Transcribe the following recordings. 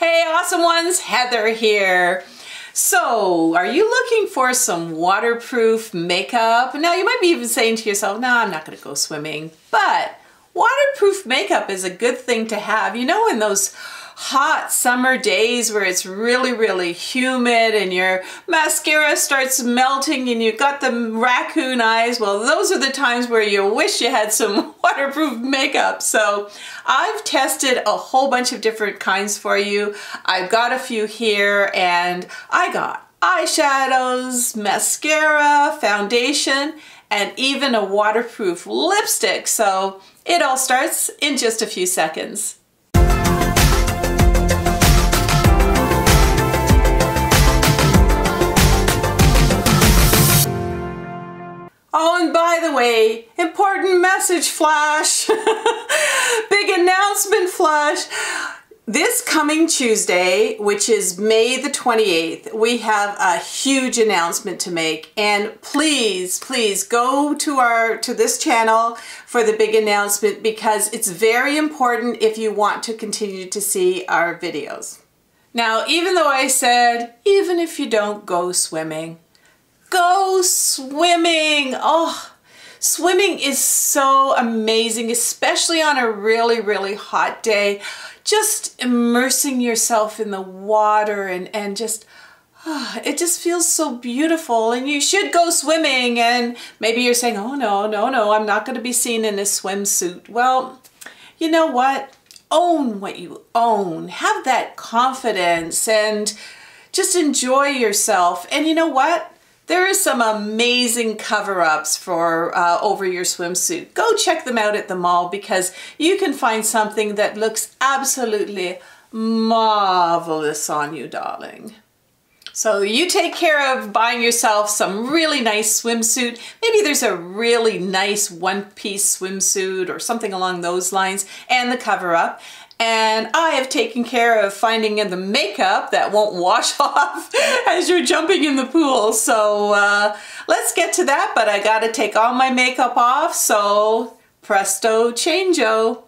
Hey awesome ones, Heather here. So, are you looking for some waterproof makeup? Now you might be even saying to yourself, no, I'm not gonna go swimming, but waterproof makeup is a good thing to have. You know, in those hot summer days where it's really, really humid and your mascara starts melting and you've got the raccoon eyes, well, those are the times where you wish you had some waterproof makeup. So I've tested a whole bunch of different kinds for you. I've got a few here and I got eyeshadows, mascara, foundation, and even a waterproof lipstick. So it all starts in just a few seconds. And way, important message flash, big announcement flash. This coming Tuesday, which is May the 28th, we have a huge announcement to make. And please, please go to our to this channel for the big announcement because it's very important if you want to continue to see our videos. Now, even though I said, even if you don't go swimming, Go swimming. Oh, swimming is so amazing, especially on a really, really hot day. Just immersing yourself in the water and, and just, oh, it just feels so beautiful and you should go swimming and maybe you're saying, oh no, no, no, I'm not going to be seen in a swimsuit. Well, you know what? Own what you own. Have that confidence and just enjoy yourself. And you know what? There is some amazing cover-ups for uh, over your swimsuit. Go check them out at the mall because you can find something that looks absolutely marvelous on you, darling. So you take care of buying yourself some really nice swimsuit. Maybe there's a really nice one-piece swimsuit or something along those lines and the cover up and I have taken care of finding in the makeup that won't wash off as you're jumping in the pool. So uh, let's get to that, but I gotta take all my makeup off, so presto changeo.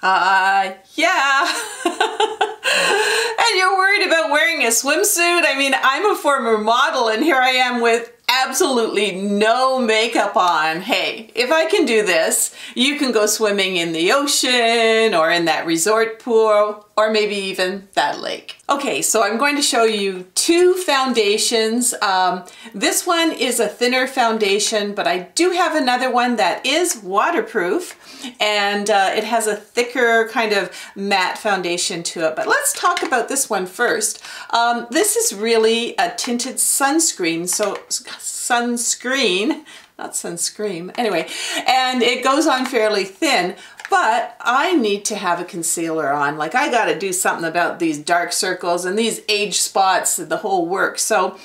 Uh, yeah. and you're worried about wearing a swimsuit? I mean, I'm a former model and here I am with absolutely no makeup on. Hey, if I can do this, you can go swimming in the ocean or in that resort pool or maybe even that lake. Okay, so I'm going to show you two foundations. Um, this one is a thinner foundation, but I do have another one that is waterproof and uh, it has a thicker kind of matte foundation to it. But let's talk about this one first. Um, this is really a tinted sunscreen, so sunscreen, not sunscreen, anyway, and it goes on fairly thin, but I need to have a concealer on. Like I got to do something about these dark circles and these age spots, the whole work. So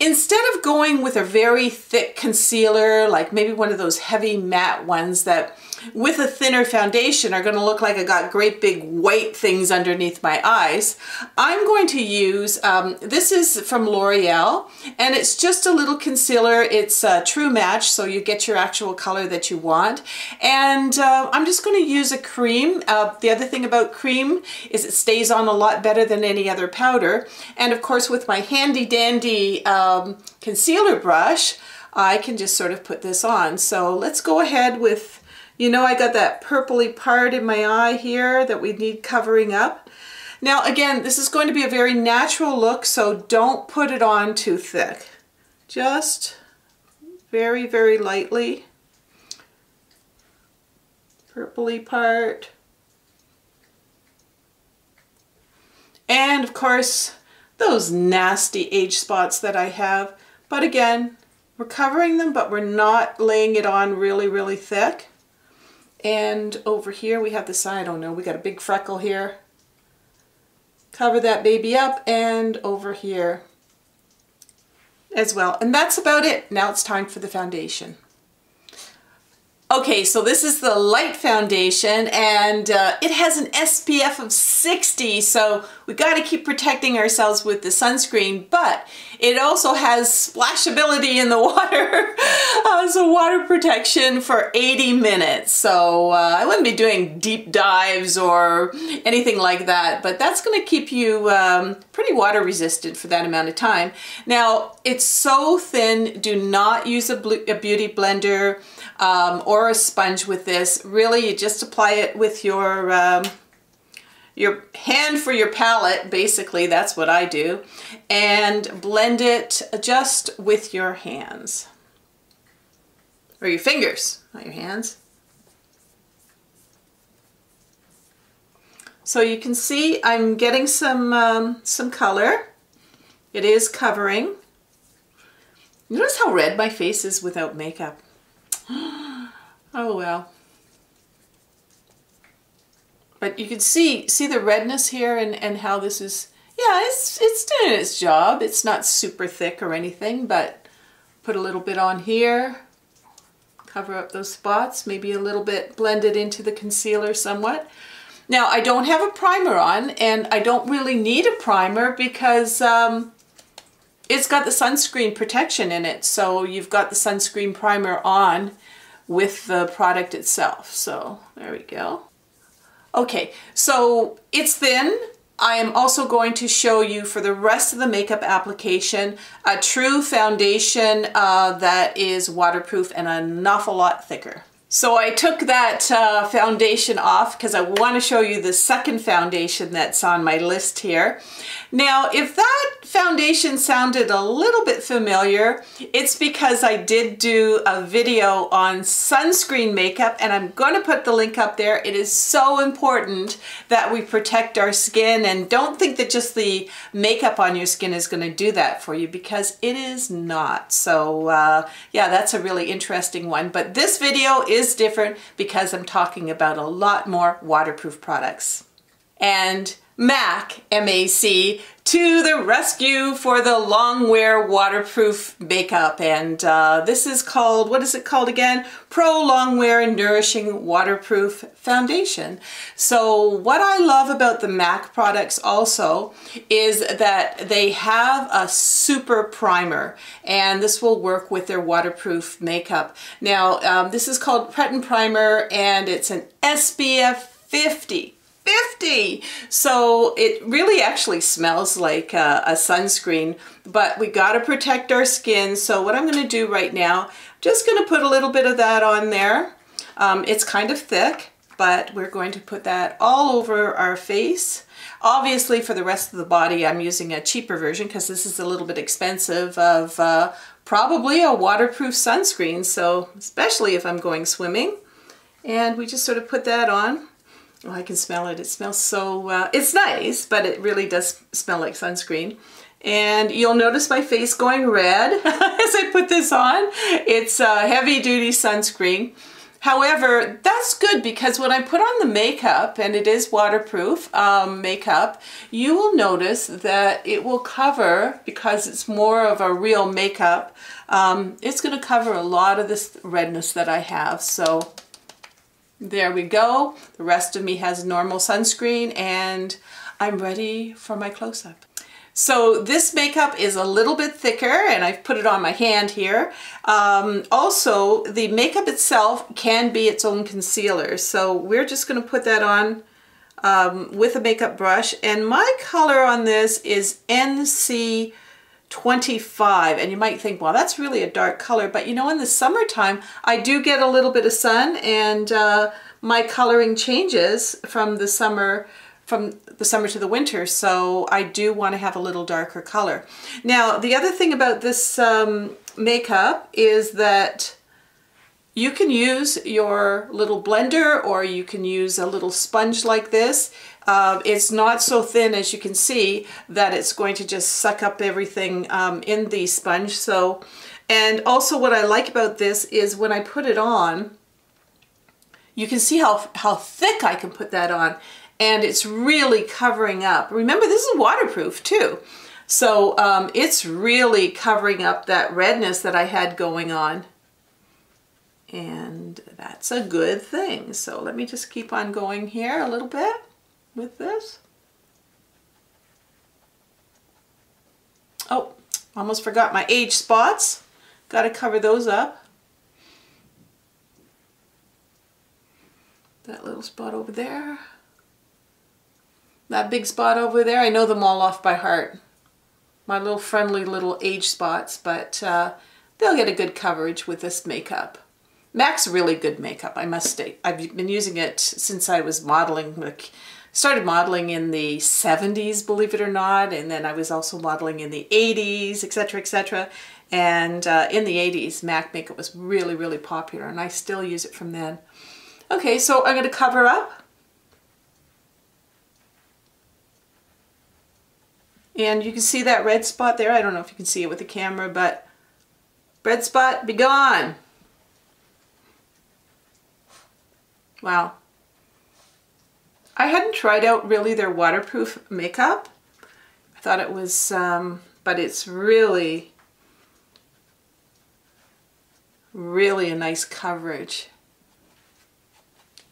instead of going with a very thick concealer, like maybe one of those heavy matte ones that with a thinner foundation are going to look like I got great big white things underneath my eyes. I'm going to use, um, this is from L'Oreal and it's just a little concealer. It's a true match so you get your actual color that you want. And uh, I'm just going to use a cream. Uh, the other thing about cream is it stays on a lot better than any other powder. And of course with my handy dandy um, concealer brush, I can just sort of put this on. So let's go ahead with you know I got that purpley part in my eye here that we need covering up. Now again, this is going to be a very natural look, so don't put it on too thick. Just very, very lightly. Purpley part. And of course, those nasty age spots that I have. But again, we're covering them, but we're not laying it on really, really thick. And over here we have this, I don't know, we got a big freckle here. Cover that baby up and over here as well. And that's about it. Now it's time for the foundation. Okay, so this is the light foundation and uh, it has an SPF of 60, so we got to keep protecting ourselves with the sunscreen, but it also has splashability in the water, uh, so water protection for 80 minutes. So uh, I wouldn't be doing deep dives or anything like that, but that's to keep you um, pretty water resistant for that amount of time. Now, it's so thin, do not use a, a beauty blender um, or a sponge with this. Really, you just apply it with your um, your hand for your palette, basically, that's what I do, and blend it just with your hands. Or your fingers, not your hands. So you can see I'm getting some, um, some color. It is covering. Notice how red my face is without makeup. oh well. But you can see see the redness here and, and how this is, yeah, it's, it's doing its job. It's not super thick or anything, but put a little bit on here, cover up those spots, maybe a little bit blended into the concealer somewhat. Now I don't have a primer on and I don't really need a primer because um, it's got the sunscreen protection in it. So you've got the sunscreen primer on with the product itself. So there we go. Okay, so it's thin. I am also going to show you for the rest of the makeup application a true foundation uh, that is waterproof and an awful lot thicker. So I took that uh, foundation off because I want to show you the second foundation that's on my list here. Now, if that foundation sounded a little bit familiar, it's because I did do a video on sunscreen makeup and I'm going to put the link up there. It is so important that we protect our skin and don't think that just the makeup on your skin is going to do that for you because it is not. So uh, yeah, that's a really interesting one. But this video is is different because I'm talking about a lot more waterproof products. And MAC, M-A-C, to the rescue for the long wear waterproof makeup. And uh, this is called, what is it called again? Pro Long Wear Nourishing Waterproof Foundation. So what I love about the MAC products also is that they have a super primer and this will work with their waterproof makeup. Now um, this is called Prep and Primer and it's an SPF 50 50. So it really actually smells like a, a sunscreen, but we got to protect our skin. So what I'm going to do right now, just going to put a little bit of that on there. Um, it's kind of thick, but we're going to put that all over our face. Obviously for the rest of the body, I'm using a cheaper version because this is a little bit expensive of uh, probably a waterproof sunscreen. So especially if I'm going swimming. And we just sort of put that on. Oh, I can smell it. It smells so, uh, it's nice, but it really does smell like sunscreen. And you'll notice my face going red as I put this on. It's a heavy duty sunscreen. However, that's good because when I put on the makeup, and it is waterproof um, makeup, you will notice that it will cover, because it's more of a real makeup, um, it's going to cover a lot of this redness that I have. So there we go. The rest of me has normal sunscreen and I'm ready for my close-up. So this makeup is a little bit thicker and I've put it on my hand here. Um, also, the makeup itself can be its own concealer. So we're just gonna put that on um, with a makeup brush. And my color on this is NC 25 and you might think well that's really a dark color but you know in the summertime I do get a little bit of sun and uh, my coloring changes from the summer from the summer to the winter so I do want to have a little darker color. Now the other thing about this um, makeup is that you can use your little blender or you can use a little sponge like this uh, it's not so thin as you can see that it's going to just suck up everything um, in the sponge. So, and also what I like about this is when I put it on, you can see how, how thick I can put that on and it's really covering up. Remember this is waterproof too. So um, it's really covering up that redness that I had going on. And that's a good thing. So let me just keep on going here a little bit with this. Oh, almost forgot my age spots. Got to cover those up. That little spot over there. That big spot over there, I know them all off by heart. My little friendly little age spots, but uh, they'll get a good coverage with this makeup. MAC's really good makeup, I must say. I've been using it since I was modeling. Started modeling in the 70s, believe it or not, and then I was also modeling in the 80s, etc., etc. And uh, in the 80s, MAC makeup was really, really popular, and I still use it from then. Okay, so I'm going to cover up. And you can see that red spot there. I don't know if you can see it with the camera, but red spot, be gone. Wow. I hadn't tried out really their waterproof makeup. I thought it was, um, but it's really, really a nice coverage.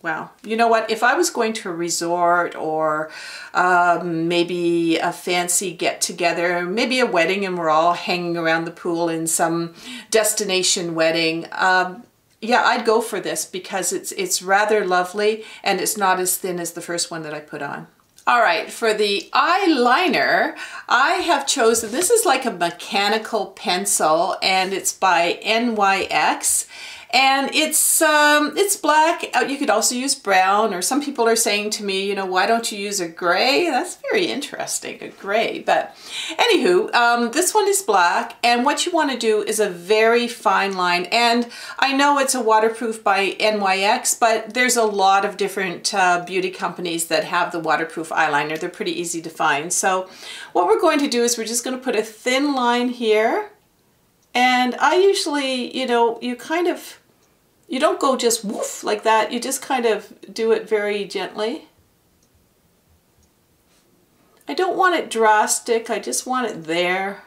Wow. You know what? If I was going to a resort or um, maybe a fancy get together, maybe a wedding and we're all hanging around the pool in some destination wedding, um, yeah, I'd go for this because it's, it's rather lovely and it's not as thin as the first one that I put on. All right, for the eyeliner, I have chosen, this is like a mechanical pencil and it's by NYX and it's um, it's black. Uh, you could also use brown, or some people are saying to me, you know, why don't you use a gray? That's very interesting, a gray. But anywho, um, this one is black, and what you want to do is a very fine line. And I know it's a waterproof by NYX, but there's a lot of different uh, beauty companies that have the waterproof eyeliner. They're pretty easy to find. So what we're going to do is we're just going to put a thin line here. And I usually, you know, you kind of you don't go just woof like that. You just kind of do it very gently. I don't want it drastic. I just want it there.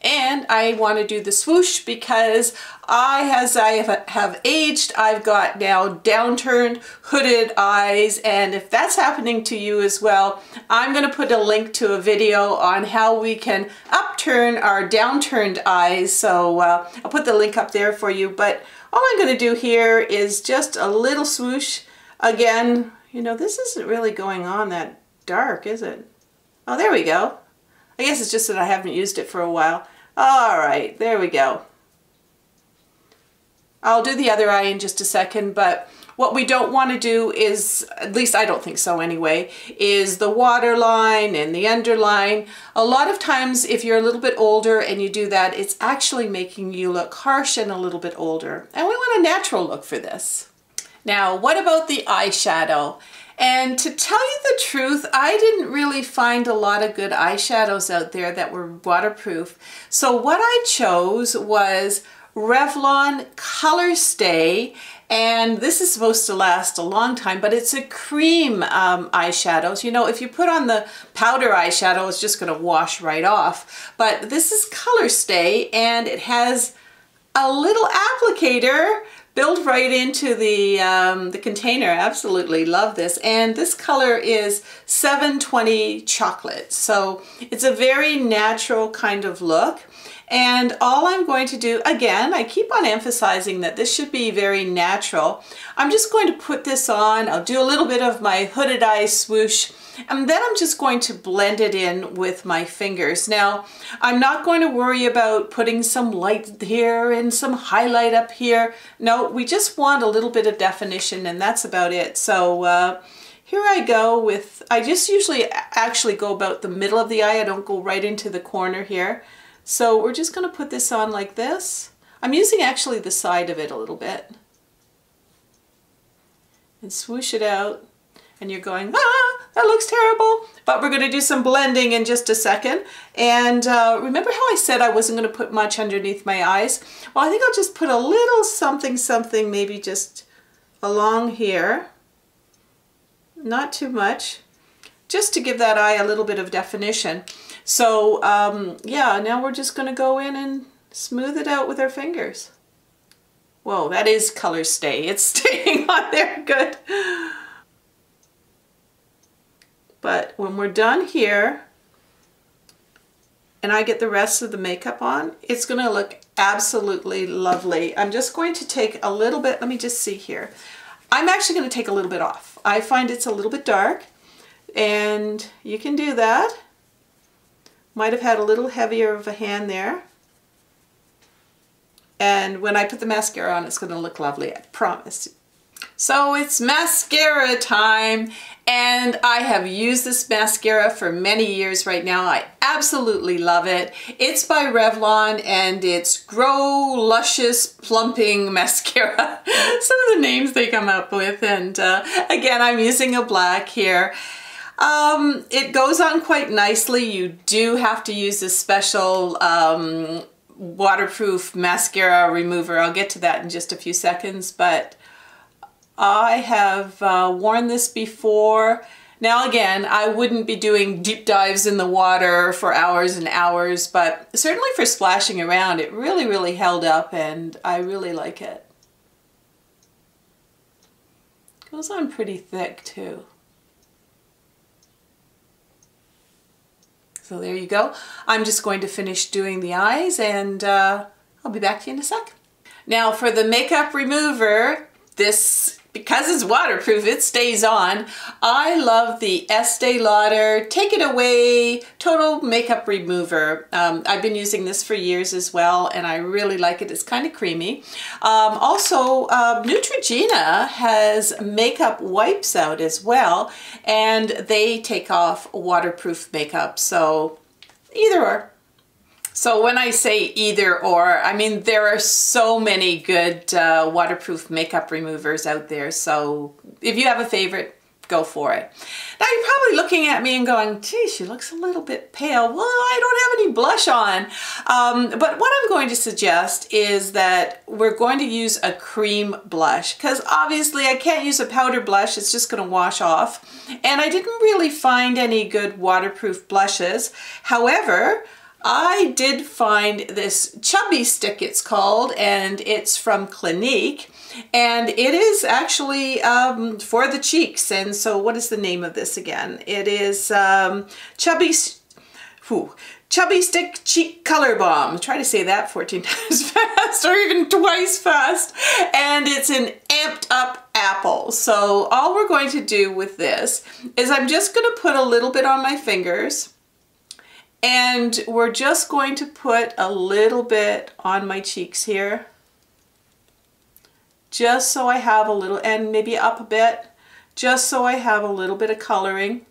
And I want to do the swoosh because I, as I have aged, I've got now downturned, hooded eyes. And if that's happening to you as well, I'm going to put a link to a video on how we can upturn our downturned eyes. So uh, I'll put the link up there for you. But all I'm going to do here is just a little swoosh. Again, you know, this isn't really going on that dark, is it? Oh, there we go. I guess it's just that I haven't used it for a while. All right, there we go. I'll do the other eye in just a second, but what we don't want to do is, at least I don't think so anyway, is the waterline and the underline. A lot of times if you're a little bit older and you do that, it's actually making you look harsh and a little bit older. And we want a natural look for this. Now, what about the eyeshadow? And to tell you the truth, I didn't really find a lot of good eyeshadows out there that were waterproof. So what I chose was Revlon Color Stay and this is supposed to last a long time, but it's a cream um, eyeshadow. So, you know, if you put on the powder eyeshadow, it's just going to wash right off. But this is Color Stay, and it has a little applicator built right into the, um, the container. Absolutely love this. And this color is 720 chocolate. So it's a very natural kind of look. And all I'm going to do, again, I keep on emphasizing that this should be very natural. I'm just going to put this on. I'll do a little bit of my hooded eye swoosh and then I'm just going to blend it in with my fingers. Now, I'm not going to worry about putting some light here and some highlight up here. No, we just want a little bit of definition and that's about it. So uh, here I go with, I just usually actually go about the middle of the eye. I don't go right into the corner here. So we're just going to put this on like this. I'm using actually the side of it a little bit. And swoosh it out. And you're going, ah, that looks terrible. But we're going to do some blending in just a second. And uh, remember how I said I wasn't going to put much underneath my eyes? Well, I think I'll just put a little something, something, maybe just along here. Not too much. Just to give that eye a little bit of definition. So um, yeah, now we're just going to go in and smooth it out with our fingers. Whoa, that is color stay. It's staying on there good. But when we're done here, and I get the rest of the makeup on, it's going to look absolutely lovely. I'm just going to take a little bit, let me just see here. I'm actually going to take a little bit off. I find it's a little bit dark and you can do that. Might have had a little heavier of a hand there. And when I put the mascara on, it's going to look lovely, I promise. So it's mascara time and I have used this mascara for many years right now. I absolutely love it. It's by Revlon and it's Grow Luscious Plumping Mascara. Some of the names they come up with and uh, again I'm using a black here. Um, it goes on quite nicely. You do have to use a special um, waterproof mascara remover. I'll get to that in just a few seconds, but I have uh, worn this before. Now again, I wouldn't be doing deep dives in the water for hours and hours, but certainly for splashing around, it really, really held up and I really like it. Goes on pretty thick too. So there you go. I'm just going to finish doing the eyes and uh, I'll be back to you in a sec. Now for the makeup remover, this because it's waterproof, it stays on. I love the Estee Lauder Take It Away Total Makeup Remover. Um, I've been using this for years as well, and I really like it. It's kind of creamy. Um, also, uh, Neutrogena has makeup wipes out as well, and they take off waterproof makeup, so either or. So when I say either or, I mean there are so many good uh, waterproof makeup removers out there. So if you have a favorite, go for it. Now you're probably looking at me and going, gee, she looks a little bit pale. Well, I don't have any blush on. Um, but what I'm going to suggest is that we're going to use a cream blush because obviously I can't use a powder blush. It's just going to wash off. And I didn't really find any good waterproof blushes. However, I did find this chubby stick it's called and it's from Clinique and it is actually um, for the cheeks and so what is the name of this again? It is um, chubby, whew, chubby stick cheek color balm. Try to say that 14 times fast or even twice fast and it's an amped up apple. So all we're going to do with this is I'm just going to put a little bit on my fingers and we're just going to put a little bit on my cheeks here. Just so I have a little, and maybe up a bit, just so I have a little bit of coloring.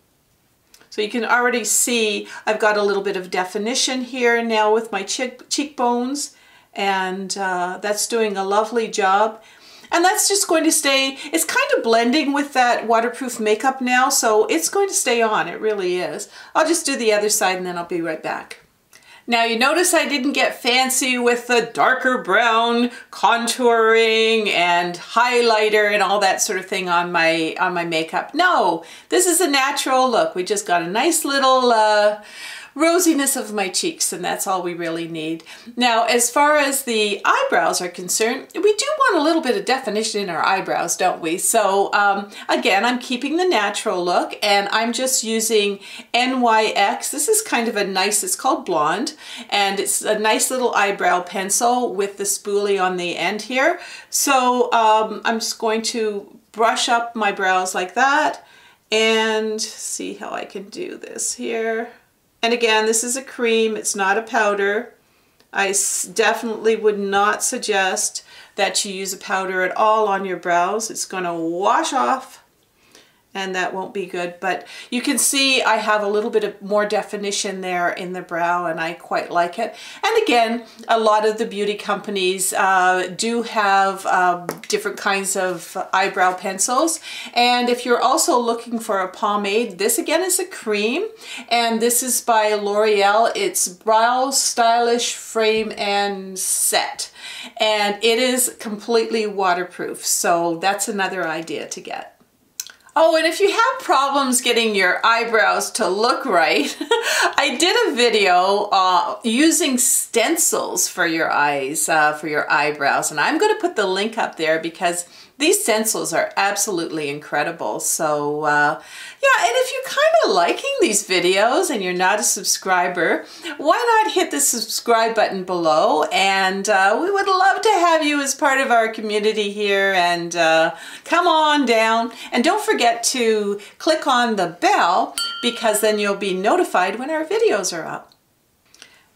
So you can already see I've got a little bit of definition here now with my cheek cheekbones and uh, that's doing a lovely job. And that's just going to stay, it's kind of blending with that waterproof makeup now, so it's going to stay on, it really is. I'll just do the other side and then I'll be right back. Now you notice I didn't get fancy with the darker brown contouring and highlighter and all that sort of thing on my on my makeup. No, this is a natural look. We just got a nice little uh, rosiness of my cheeks and that's all we really need. Now as far as the eyebrows are concerned, we do want a little bit of definition in our eyebrows, don't we? So um, again, I'm keeping the natural look and I'm just using NYX. This is kind of a nice, it's called Blonde and it's a nice little eyebrow pencil with the spoolie on the end here. So um, I'm just going to brush up my brows like that and see how I can do this here. And again, this is a cream, it's not a powder. I definitely would not suggest that you use a powder at all on your brows. It's going to wash off and that won't be good. But you can see I have a little bit of more definition there in the brow and I quite like it. And again, a lot of the beauty companies uh, do have um, different kinds of eyebrow pencils. And if you're also looking for a pomade, this again is a cream and this is by L'Oreal. It's Brow Stylist Frame and Set and it is completely waterproof so that's another idea to get. Oh, and if you have problems getting your eyebrows to look right, I did a video uh, using stencils for your eyes, uh, for your eyebrows, and I'm going to put the link up there because these stencils are absolutely incredible. So uh, yeah, and if you're kind of liking these videos and you're not a subscriber, why not hit the subscribe button below? And uh, we would love to have you as part of our community here and uh, come on down. And don't forget to click on the bell because then you'll be notified when our videos are up.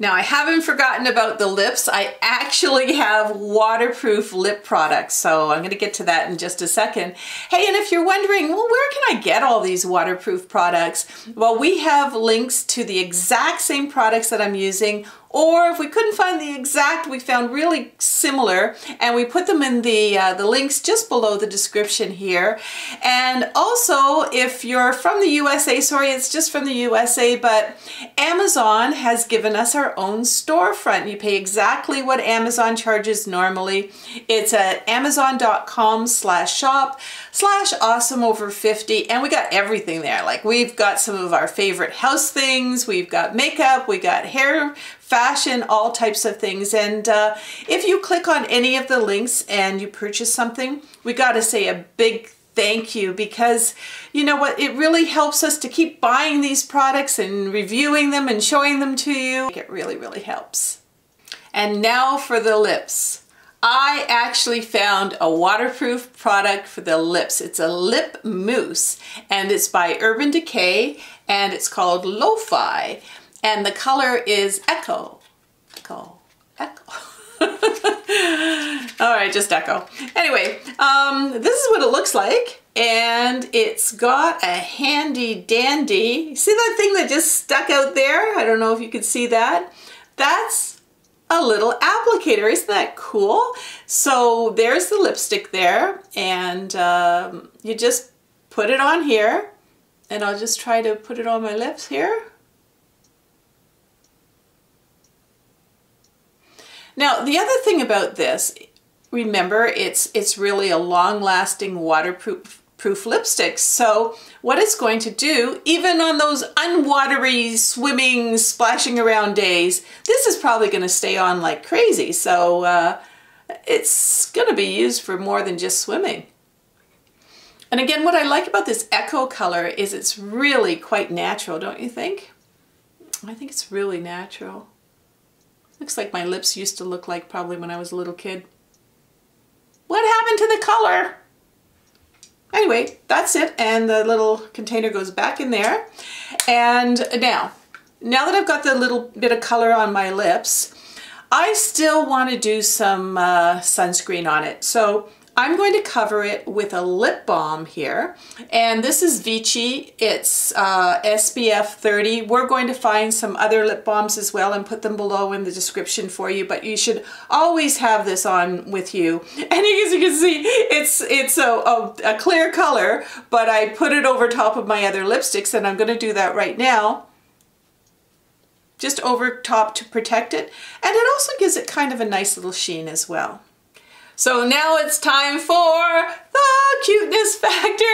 Now I haven't forgotten about the lips. I actually have waterproof lip products, so I'm going to get to that in just a second. Hey, and if you're wondering, well, where can I get all these waterproof products? Well, we have links to the exact same products that I'm using or if we couldn't find the exact, we found really similar and we put them in the, uh, the links just below the description here. And also, if you're from the USA, sorry, it's just from the USA, but Amazon has given us our own storefront. You pay exactly what Amazon charges normally. It's at amazon.com slash shop slash awesome over 50 and we got everything there like we've got some of our favorite house things we've got makeup we got hair fashion all types of things. And uh, if you click on any of the links and you purchase something we got to say a big thank you because you know what it really helps us to keep buying these products and reviewing them and showing them to you. It really really helps. And now for the lips. I actually found a waterproof product for the lips. It's a lip mousse and it's by Urban Decay and it's called Lo-Fi and the color is Echo. Echo. Echo. All right, just Echo. Anyway, um, this is what it looks like and it's got a handy dandy, see that thing that just stuck out there? I don't know if you can see that. That's a little applicator. Isn't that cool? So there's the lipstick there and um, you just put it on here and I'll just try to put it on my lips here. Now the other thing about this, remember it's it's really a long-lasting waterproof proof lipsticks. So what it's going to do, even on those unwatery, swimming, splashing around days, this is probably going to stay on like crazy. So uh, it's going to be used for more than just swimming. And again, what I like about this Echo color is it's really quite natural, don't you think? I think it's really natural. Looks like my lips used to look like probably when I was a little kid. What happened to the color? Anyway, that's it. And the little container goes back in there. And now, now that I've got the little bit of color on my lips, I still want to do some uh, sunscreen on it. So I'm going to cover it with a lip balm here. And this is Vichy. It's uh, SPF 30. We're going to find some other lip balms as well and put them below in the description for you. But you should always have this on with you. And as you can see, it's, it's a, a, a clear color, but I put it over top of my other lipsticks and I'm going to do that right now just over top to protect it. And it also gives it kind of a nice little sheen as well. So now it's time for the cuteness factor,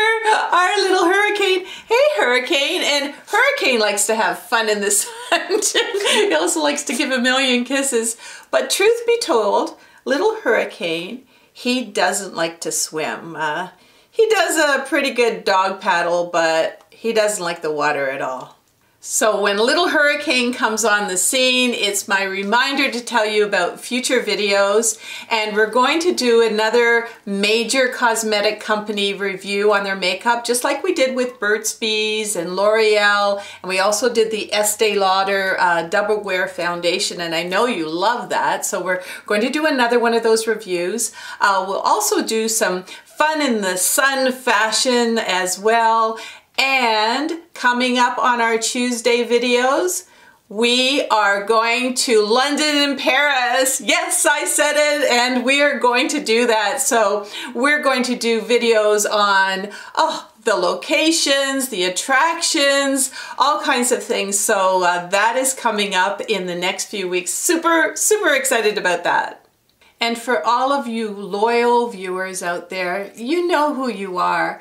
our little hurricane. Hey hurricane, and hurricane likes to have fun in the sun. he also likes to give a million kisses. But truth be told, little hurricane, he doesn't like to swim. Uh, he does a pretty good dog paddle, but he doesn't like the water at all. So when Little Hurricane comes on the scene, it's my reminder to tell you about future videos. And we're going to do another major cosmetic company review on their makeup just like we did with Burt's Bees and L'Oreal. And we also did the Estee Lauder uh, Double Wear Foundation. And I know you love that. So we're going to do another one of those reviews. Uh, we'll also do some fun in the sun fashion as well and coming up on our Tuesday videos, we are going to London and Paris. Yes, I said it, and we are going to do that. So we're going to do videos on oh, the locations, the attractions, all kinds of things. So uh, that is coming up in the next few weeks. Super, super excited about that. And for all of you loyal viewers out there, you know who you are.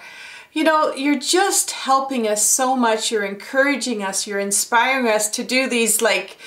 You know, you're just helping us so much. You're encouraging us. You're inspiring us to do these like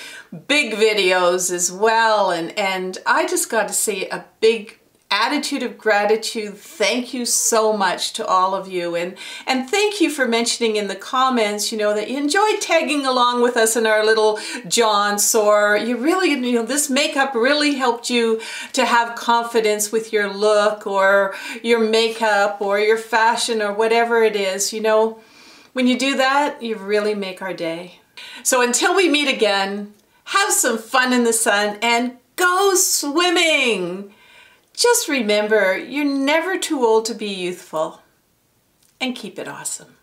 big videos as well. And, and I just got to say a big attitude of gratitude. Thank you so much to all of you. And, and thank you for mentioning in the comments, you know, that you enjoyed tagging along with us in our little jaunts or you really, you know, this makeup really helped you to have confidence with your look or your makeup or your fashion or whatever it is, you know. When you do that, you really make our day. So until we meet again, have some fun in the sun and go swimming! Just remember, you're never too old to be youthful. And keep it awesome.